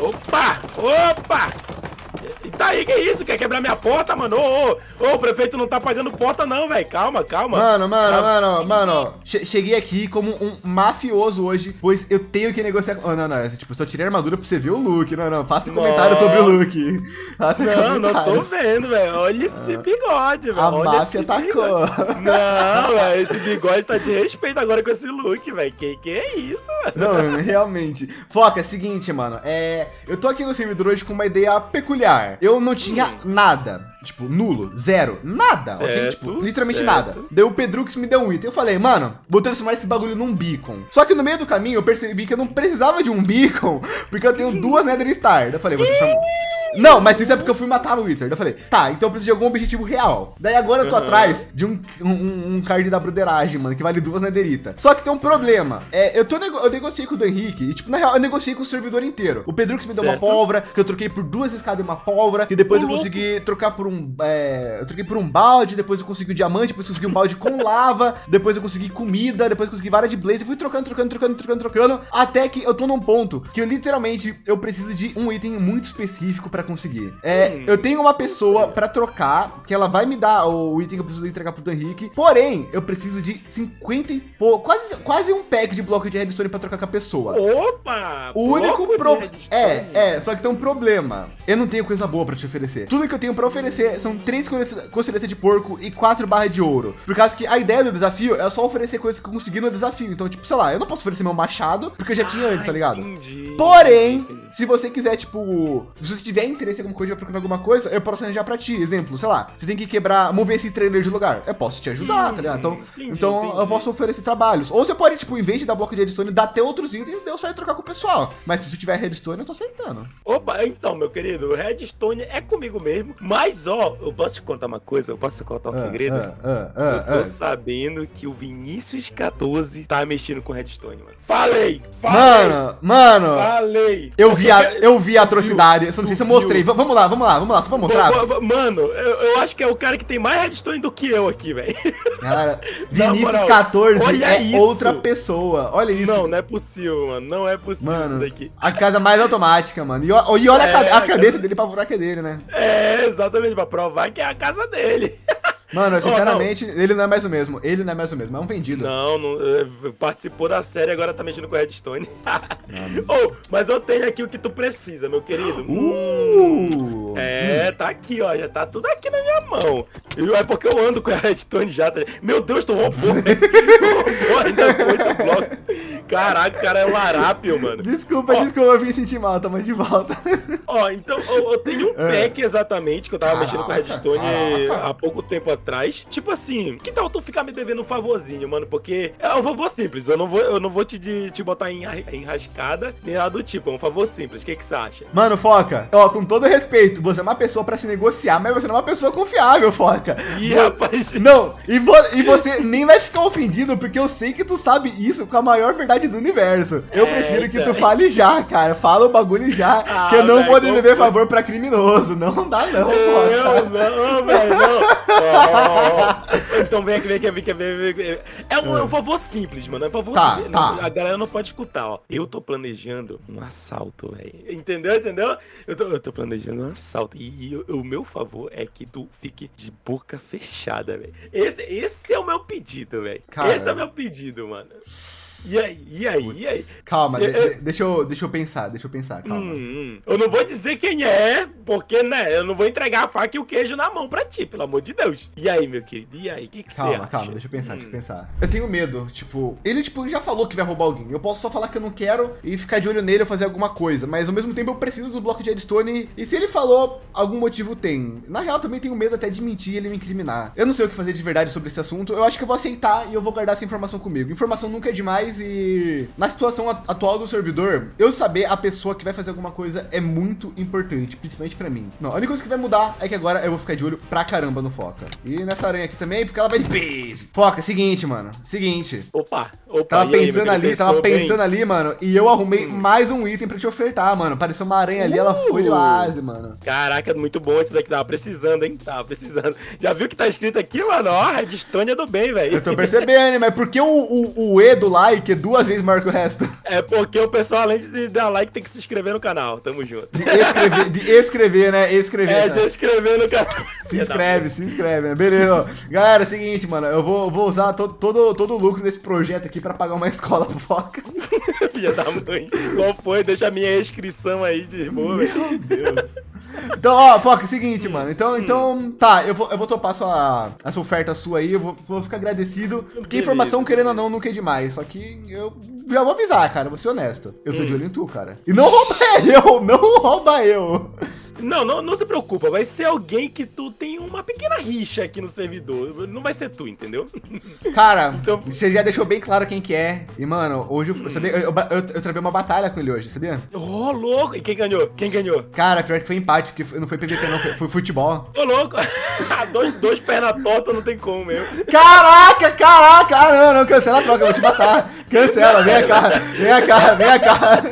Opa! Opa! E tá aí, que isso? Quer quebrar minha porta, mano? Ô, ô, ô, o prefeito não tá pagando porta, não, velho. Calma, calma. Mano, mano, Calma. mano, mano. che- cheguei aqui como um mafioso hoje, pois eu tenho que negociar. Oh, não, não. Tipo, eu só tirei a armadura pra você ver o look. Não, não. Faça comentário Não. sobre o look. Faça Não, não tô vendo, velho. Olha esse bigode, velho. A Olha máfia esse atacou. bigode. Não, velho. Esse bigode tá de respeito agora com esse look, velho. Que que é isso, mano? Não, realmente. Foca, é o seguinte, mano. É. Eu tô aqui no servidor hoje com uma ideia peculiar. Eu não tinha nada. Tipo, nulo, zero, nada, ok? Certo, Tipo, literalmente certo. nada. Daí o Pedrux me deu um item. Eu falei, mano, vou transformar esse bagulho num beacon. Só que no meio do caminho eu percebi que eu não precisava de um <laughs> beacon, porque eu tenho duas Nether Star. Daí eu falei, vou transformar. Não, mas isso é porque eu fui matar o Wither. Eu falei, tá, então eu preciso de algum objetivo real. Daí agora eu tô Aham. atrás de um, um, um card da broderagem, mano, que vale duas Netherita. Só que tem um problema. É, eu, tô nego- eu negociei com o Dan Henrique, e tipo, na real, eu negociei com o servidor inteiro. O Pedrux me deu uma Certo. pólvora, que eu troquei por duas escadas e uma pólvora, que depois Ô, eu consegui trocar por um. é, eu troquei por um balde, depois eu consegui um diamante, depois eu consegui um balde com <laughs> lava, depois eu consegui comida, depois eu consegui vara de blaze, eu fui trocando, trocando, trocando, trocando, trocando, até que eu tô num ponto que eu literalmente eu preciso de um item muito específico pra conseguir. É, Hum. eu tenho uma pessoa pra trocar, que ela vai me dar o item que eu preciso entregar pro Dan Henrique, porém, eu preciso de 50 e pô, quase, quase um pack de bloco de redstone pra trocar com a pessoa. Opa! O único problema. É, é, só que tem um problema. Eu não tenho coisa boa pra te oferecer. Tudo que eu tenho pra oferecer são três costeletas costeleta de porco e quatro barras de ouro. Por causa que a ideia do desafio é só oferecer coisas que eu consegui no desafio. Então, tipo, sei lá, eu não posso oferecer meu machado, porque eu já tinha antes, tá ligado? Entendi. Porém, entendi. se você quiser, tipo, se você tiver interesse em alguma coisa, procurar alguma coisa, eu posso arranjar pra ti. Exemplo, sei lá, você tem que quebrar, mover esse trailer de lugar. Eu posso te ajudar, tá ligado? Então, entendi, então eu entendi. posso oferecer trabalhos. Ou você pode, tipo, em vez de dar bloco de redstone, dar até outros itens, daí eu saio trocar com o pessoal. Mas se tu tiver redstone, eu tô aceitando. Opa, então, meu querido, Redstone é comigo mesmo. Mas, ó, eu posso te contar uma coisa? Eu posso te contar um Ah, segredo? ah, ah, eu ah, tô ah. sabendo que o Vinícius 14 tá mexendo com Redstone, mano. Falei! Falei! Mano, mano, Falei! eu vi, a, eu vi a atrocidade. Eu só não sei se eu? Mostrei. V- vamos lá, vamos lá, vamos lá, só pra mostrar. Mano, eu, eu acho que é o cara que tem mais Redstone do que eu aqui, velho. Cara, <laughs> Na Vinícius moral, 14 olha é isso. outra pessoa. Olha isso. Não, não é possível, mano. Não é possível isso Mano, daqui. a casa mais automática, mano. E, olha a, É, a cabeça dele pra buraco é dele, né? É, exatamente, pra provar que é a casa dele. <laughs> Mano, sinceramente, ele não é mais o mesmo. Ele não é mais o mesmo. É um vendido. Não, não é, participou da série agora tá mexendo com Redstone. oh, <laughs> mas eu tenho aqui o que tu precisa, meu querido. Uh! É, tá aqui, ó. Já tá tudo aqui na minha mão. E é porque eu ando com a Redstone já. Tá... Meu Deus, tu roubou, velho. <laughs> Tu roubou ainda com oito blocos. Caraca, o cara é larápio, <laughs> mano. Desculpa, Ó. desculpa, eu vim sentir mal, tamo de volta. Ó, então eu, eu tenho um <laughs> É. pack exatamente que eu tava mexendo com a Caraca, Redstone caraca. há pouco tempo atrás. Tipo assim, que tal tu ficar me devendo um favorzinho, mano? Porque é um favor simples. Eu não vou, eu não vou te, de- te botar em, arri- em rascada nem nada do tipo. É um favor simples. O que que você acha? Mano, Foca, ó, com todo respeito, você é uma pessoa pra se negociar, mas você não é uma pessoa confiável, Foca. Ih, Vo- rapaz. Não, e, vo- e você nem vai ficar ofendido, porque eu sei que tu sabe isso com a maior verdade do universo. Eu É, prefiro que tu então. fale já, cara. Fala o bagulho já, Ah, que eu não velho, vou devolver como- favor pra criminoso. Não dá não, não, velho, não. Ó. Então vem aqui, vem aqui, vem aqui, vem aqui. É um, é um favor simples, mano. É um favor Tá, simples. tá. A galera não pode escutar, ó. Eu tô planejando um assalto, velho. Entendeu? Entendeu? Eu tô, eu tô planejando um assalto. E, o- o meu favor é que tu fique de boca fechada, velho. Esse, esse é o meu pedido, velho. Esse é o meu pedido, mano. E aí, e aí, e aí? Calma, de- Eu- de- deixa, eu, deixa eu pensar, deixa eu pensar, calma. Hum, hum. Eu não vou dizer quem é, porque, né, eu não vou entregar a faca e o queijo na mão pra ti, pelo amor de Deus. E aí, meu querido? E aí, o que, que você Calma, acha? calma, deixa eu pensar, deixa eu Hum. pensar. Eu tenho medo, tipo, ele tipo já falou que vai roubar alguém. Eu posso só falar que eu não quero e ficar de olho nele ou fazer alguma coisa, mas ao mesmo tempo eu preciso do bloco de redstone e se ele falou, algum motivo tem. Na real também tenho medo até de mentir e ele me incriminar. Eu não sei o que fazer de verdade sobre esse assunto. Eu acho que eu vou aceitar e eu vou guardar essa informação comigo. Informação nunca é demais e na situação atual do servidor, eu saber a pessoa que vai fazer alguma coisa é muito importante, principalmente pra mim. Não, a única coisa que vai mudar é que agora eu vou ficar de olho pra caramba no Foca. E nessa aranha aqui também, porque ela vai de base. Foca, seguinte, mano. Seguinte. Opa, opa. Tava aí, pensando querido, ali, tava pensou bem? pensando ali, mano, e eu arrumei mais um item pra te ofertar, mano. Pareceu uma aranha ali, ela foi de Uh! mano. Caraca, muito bom esse daqui. Tava precisando, hein? Tava precisando. Já viu o que tá escrito aqui, mano? Ó, Redstone é do bem, velho. Eu tô percebendo, <laughs> mas por que o, o, o E do like é duas vezes maior que o resto? É porque o pessoal, além de dar like, tem que se inscrever no canal. Tamo junto. De escrever, de escrever, né? Escrever. É, sabe? de inscrever no canal. Se inscreve, se inscreve, né? Beleza. Galera, é o seguinte, mano, eu vou, vou usar todo, todo, todo o lucro desse projeto aqui pra pagar uma <laughs> escola pro Foca. Filha da mãe. Qual foi? Deixa a minha inscrição aí de boa. Meu Deus. Então, ó, Foca, é o seguinte, mano. Então, Hum. então tá, eu vou, eu vou topar sua, essa oferta sua aí, eu vou, vou ficar agradecido. Porque Beleza, informação, querendo ou não, nunca é demais. Só que eu já vou avisar, cara, vou ser honesto. Eu tô Hum. de olho em tu, cara. E não rouba <laughs> eu, não rouba eu. Não, não, não se preocupa, vai ser alguém que tu tem uma pequena rixa aqui no servidor. Não vai ser tu, entendeu? <laughs> Cara, Então- você já deixou bem claro quem que é. E, mano, hoje eu, sabia, eu, eu, eu, eu travei uma batalha com ele hoje, sabia? Ô, louco! E quem ganhou? Quem ganhou? Cara, pior que foi empate, porque não foi PVP, não, foi, foi futebol. Ô, louco! <laughs> dois, dois pernas tortas não tem como mesmo. Caraca, caraca! Ah, não, não, cancela a troca, eu vou te matar. Cancela, vem cá, vem cá, vem cá.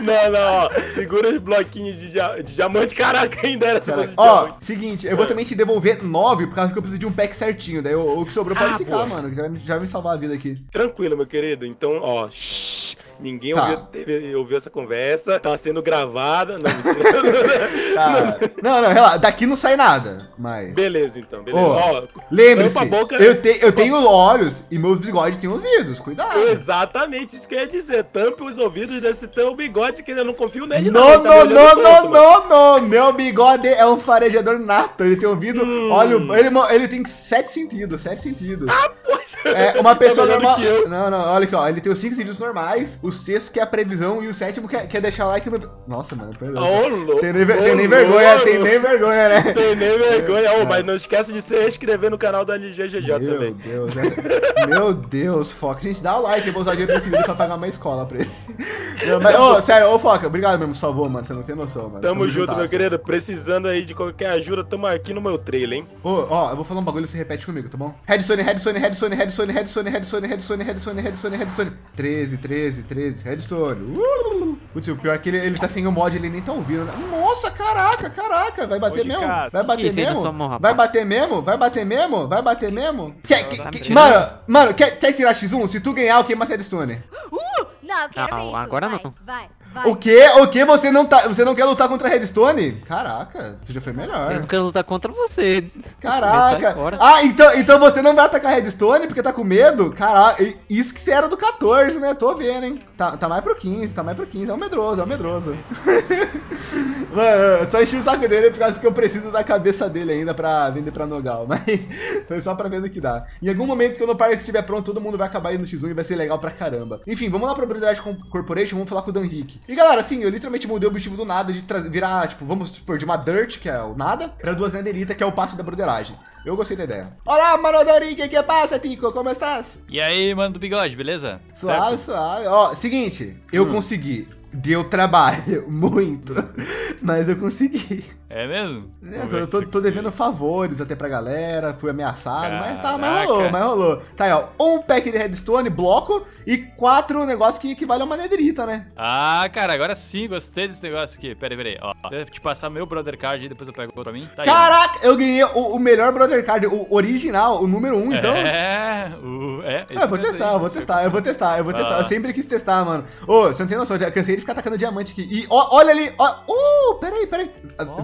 Não, não, ó. Segura os bloquinhos de, dia- de diamante. Caraca, ainda era essa coisa de Ó, seguinte, eu vou também te devolver 9 por causa que eu preciso de um pack certinho. Daí o, o que sobrou pode Ah, ficar, mano. Já, já vai me salvar a vida aqui. Tranquilo, meu querido. Então, ó, shh, ninguém Tá. ouviu, teve- ouviu essa conversa. Tá sendo gravada. Não. <laughs> Tá. Não, não, relaxa. Daqui não sai nada, mas. Beleza, então, beleza. Ó, Lembre-se, boca. eu, te, eu tenho olhos e meus bigodes têm ouvidos. Cuidado. Exatamente isso que eu ia dizer. Tampe os ouvidos desse teu bigode que eu não confio nele. Não, ele tá não, não, não, mano. não, não. Meu bigode é um farejador nato. Ele tem ouvido. Hum. Olha, ele, ele tem sete sentidos, sete sentidos. <laughs> É, uma pessoa tá melhor normal. Não, não, olha aqui, ó. Ele tem os cinco sentidos normais, o sexto que é a previsão e o sétimo que é, que é deixar like no. Nossa, mano, perdão. Ô, louco. Tem nem, ver- tem nem vergonha, tem nem vergonha, né? Tem nem <laughs> vergonha. Ô, mas não esquece de se inscrever no canal da LGGJ Meu também. Deus, essa- meu Deus, Foca. Gente, dá o like, eu vou usar o dinheiro desse vídeo pra pagar uma escola pra ele. <laughs> Não, mas, ô, sério, ô, Foca, obrigado mesmo, salvou, mano. Você não tem noção, mano. Tamo junto, juntasso. meu querido. Precisando aí de qualquer ajuda, tamo aqui no meu trailer, hein? Ô, ó, eu vou falar um bagulho você repete comigo, tá bom? Redstone, Redstone, Redstone, Redstone, Redstone, Redstone, Redstone, Redstone, Redstone, Redstone. 13, 13, 13, Redstone. Uh! Putz, o pior é que ele, ele tá sem o mod, ele nem tá ouvindo. né? Nossa, caraca, caraca. Vai bater mesmo? cara. Vai bater mesmo? mão? Vai bater mesmo? Vai bater mesmo? Vai bater mesmo? Quer, tá que- que- tirando. mano, mano, quer, quer tirar X1? Se tu ganhar, eu queimo a Redstone. Não, eu quero Não, ver isso. agora vai, não. Vai, vai. O quê? O quê? Você não, tá, você não quer lutar contra a Redstone? Caraca, tu já foi melhor. Eu não quero lutar contra você. Caraca. fora. Ah, então, então você não vai atacar a Redstone porque tá com medo? Caraca, isso que você era do 14, né? Tô vendo, hein? Tá, tá mais pro 15, tá mais pro 15. É um medroso, é um medroso. <laughs> Mano, eu só enchi o saco dele por causa que eu preciso da cabeça dele ainda pra vender pra Nogal. <laughs> Mas foi só pra ver no que dá. Em algum momento que o parque estiver pronto, todo mundo vai acabar indo no X1 e vai ser legal pra caramba. Enfim, vamos lá pra Habilidade Corporation, vamos falar com o Dan Rick. E galera, assim, eu literalmente mudei o objetivo do nada de virar, tipo, vamos supor, de uma Dirt, que é o nada, pra duas Netherita, que é o passo da broderagem. Eu gostei da ideia. Olá, mano Dorique, que passa, Tico? Como estás? E aí, mano do bigode, beleza? Suave, suave. Ó, seguinte, eu consegui. Deu trabalho, <laughs> muito. Mas eu consegui. É mesmo? É, eu tô, tô devendo favores até pra galera, fui ameaçado, mas tá, mas Caraca. rolou, mas rolou. Tá aí, ó, um pack de redstone, bloco e quatro negócios que equivalem a uma nederita, né? Ah, cara, agora sim, gostei desse negócio aqui. Pera aí, pera aí. Ó, deixa eu te passar meu brother card e depois eu pego outro pra mim. Tá aí. Caraca, eu ganhei o, o melhor Brother Card, o original, o número um, então... É, o, é. Ah, eu vou testar, eu vou testar, eu vou testar, eu vou testar. Eu sempre quis testar, mano. Ô, você não tem noção, eu já cansei de ficar atacando diamante aqui. E ó, olha ali, ó. Uh, peraí, peraí.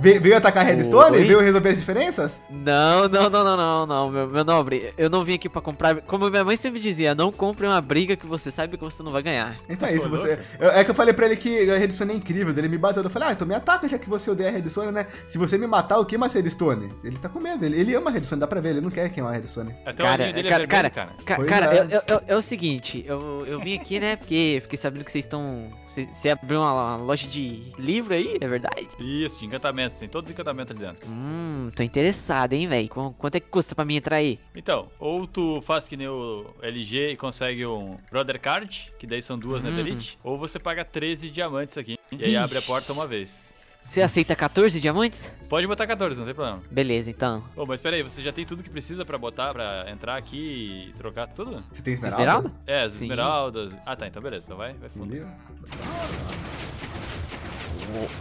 Ve- veio atacar redstone? Oi? Veio resolver as diferenças? Não, não, não, não, não, não, meu, meu nobre. Eu não vim aqui pra comprar. Como minha mãe sempre dizia, não compre uma briga que você sabe que você não vai ganhar. Então é isso, você. eu- é que eu falei pra ele que a redstone é incrível. Ele me bateu. Eu falei, ah, então me ataca já que você odeia a redstone, né? Se você me matar, eu queimo a redstone. Ele tá com medo, ele, ele ama a redstone, dá pra ver, ele não quer queimar a redstone. Até o Cara, olhinho dele é cara, vermelho, cara, cara. ca- Pois cara, é. eu- eu- eu- é o seguinte, eu, eu vim aqui, né, porque fiquei sabendo que vocês estão. Você abriu uma loja de livro aí, é verdade? Isso, de encantamentos. Tem todos os encantamentos ali dentro. Hum, tô interessado, hein, velho. Qu- Quanto é que custa pra mim entrar aí? Então, ou tu faz que nem o LG e consegue um Brother Card, que daí são duas Uhum. Netherite, ou você paga 13 diamantes aqui. E aí abre a porta uma vez. Você aceita 14 diamantes? Pode botar 14, não tem problema. Beleza, então. Ô, mas pera aí, você já tem tudo que precisa pra botar, pra entrar aqui e trocar tudo? Você tem esmeralda? Esmeralda? É, as Sim. esmeraldas. Ah, tá, então beleza, então vai, vai fundo. Entendeu?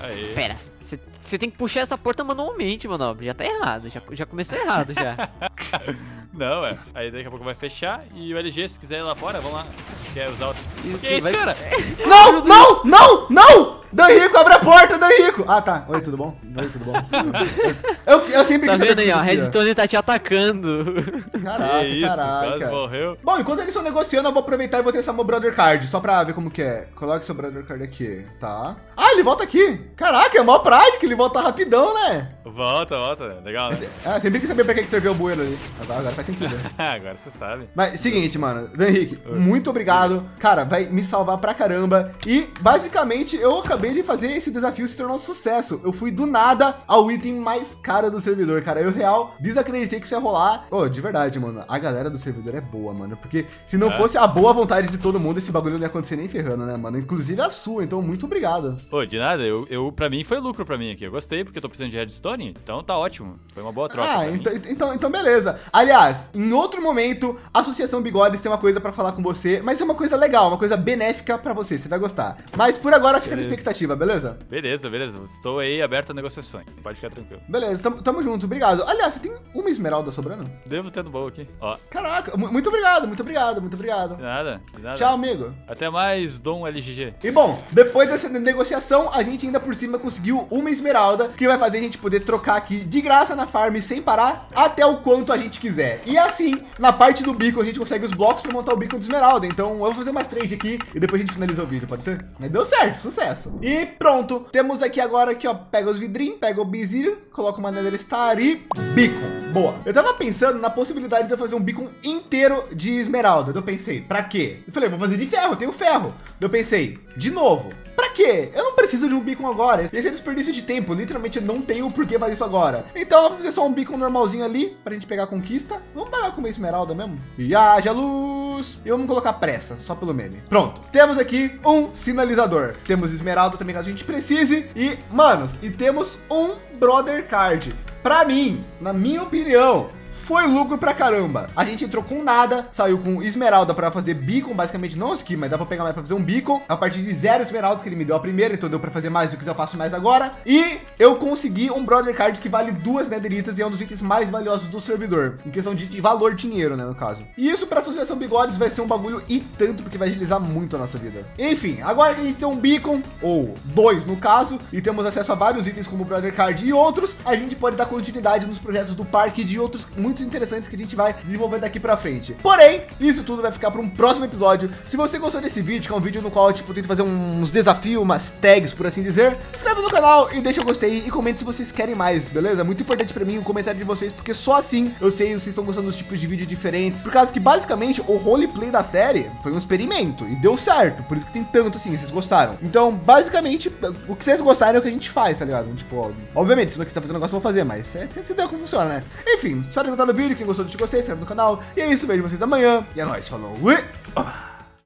Aí. Pera, você tem que puxar essa porta manualmente, nobre. Já tá errado, já, já começou errado já. <laughs> Não, é. Aí daqui a pouco vai fechar e o LG, se quiser ir lá fora, vamos lá. Quer usar o. Isso Que isso, vai- cara? <laughs> Não, não, não, não! Dan Rico, abre a porta, Dan Rico! Ah, tá. Oi, tudo bom? Oi, tudo bom? <laughs> Eu, eu sempre Tá quis saber vendo aí, que ó? Redstone tá te atacando. Caraca, que isso, caraca. quase morreu. Bom, enquanto eles estão negociando, eu vou aproveitar e vou testar meu Brother Card, só pra ver como que é. Coloque seu Brother Card aqui, tá? Ah, ele volta aqui. Caraca, é mó prático, ele volta rapidão, né? Volta, volta. Legal, né? Ah, sempre quis saber pra que que serviu o bueiro ali. Ah, tá, agora faz sentido. <laughs> Agora você sabe. Mas, seguinte, mano, Dan Henrique, muito obrigado. Cara, vai me salvar pra caramba. E, basicamente, eu acabei acabei de fazer esse desafio se tornar um sucesso. Eu fui do nada ao item mais caro do servidor, cara. Eu real desacreditei que isso ia rolar. Ô, de verdade, mano. A galera do servidor é boa, mano. Porque se não É. fosse a boa vontade de todo mundo, esse bagulho não ia acontecer nem ferrando, né, mano? Inclusive a sua. Então, muito obrigado. Pô, de nada, eu, eu, pra mim foi lucro pra mim aqui. Eu gostei porque eu tô precisando de redstone, então tá ótimo. Foi uma boa troca. Ah, então, então, então beleza. Aliás, em outro momento, a Associação Bigodes tem uma coisa pra falar com você, mas é uma coisa legal, uma coisa benéfica pra você, você vai gostar. Mas por agora fica na Beleza. Expectativa, beleza? Beleza, beleza. Estou aí aberto a negociações. Pode ficar tranquilo. Beleza, tamo, tamo junto, obrigado. Aliás, você tem uma esmeralda sobrando? Devo ter no baú aqui. Ó, Caraca, mu- muito obrigado, muito obrigado, muito obrigado. de nada, de nada. Tchau, amigo. Até mais, Dom LGG. E bom, depois dessa negociação, a gente ainda por cima conseguiu uma esmeralda, que vai fazer a gente poder trocar aqui de graça na farm sem parar, até o quanto a gente quiser. E assim, na parte do beacon, a gente consegue os blocos para montar o beacon de esmeralda. Então eu vou fazer umas trade aqui e depois a gente finaliza o vídeo, pode ser? Mas deu certo, sucesso. E pronto, temos aqui agora aqui, ó, pega os vidrinhos, pega o bizírio, coloca uma nether star e beacon. Boa. Eu tava pensando na possibilidade de eu fazer um beacon inteiro de esmeralda. Eu pensei, pra quê? Eu falei, vou fazer de ferro, eu tenho ferro. Eu pensei, de novo, Pra quê? Eu não preciso de um beacon agora. Esse é desperdício de tempo. Literalmente não tenho por que fazer isso agora. Então eu vou fazer só um beacon normalzinho ali pra gente pegar a conquista. Vamos pagar com uma esmeralda mesmo. E haja luz. E vamos colocar pressa, só pelo meme. Pronto. Temos aqui um sinalizador. Temos esmeralda também caso a gente precise. E, manos, e temos um brother card. Pra mim, na minha opinião, foi lucro pra caramba. A gente entrou com nada, saiu com esmeralda pra fazer beacon, basicamente não aqui, mas dá pra pegar mais pra fazer um beacon. A partir de zero esmeraldas que ele me deu a primeira, então deu pra fazer mais, eu quiser eu faço mais agora. E eu consegui um brother card que vale duas netheritas e é um dos itens mais valiosos do servidor, em questão de, de valor dinheiro, né, no caso. E isso pra Associação Bigodes vai ser um bagulho e tanto, porque vai agilizar muito a nossa vida. Enfim, agora que a gente tem um beacon, ou dois no caso, e temos acesso a vários itens como o brother card e outros, a gente pode dar continuidade nos projetos do parque e de outros muito interessantes que a gente vai desenvolver daqui pra frente. Porém, isso tudo vai ficar para um próximo episódio. Se você gostou desse vídeo, que é um vídeo no qual eu, tipo, tento fazer uns desafios, umas tags, por assim dizer, se inscreve no canal e deixa o gostei e comente se vocês querem mais, beleza? Muito importante pra mim o comentário de vocês, porque só assim eu sei se vocês estão gostando dos tipos de vídeo diferentes. Por causa que, basicamente, o roleplay da série foi um experimento e deu certo. Por isso que tem tanto assim, vocês gostaram. Então, basicamente, o que vocês gostarem é o que a gente faz, tá ligado? Tipo, obviamente, se você tá fazendo um negócio, eu vou fazer, mas é, tem que saber como funciona, né? Enfim, espero ter gostado do vídeo. Quem gostou, deixa o gostei, se inscreve no canal. E é isso, vejo vocês amanhã. E é nóis, falou. Ui!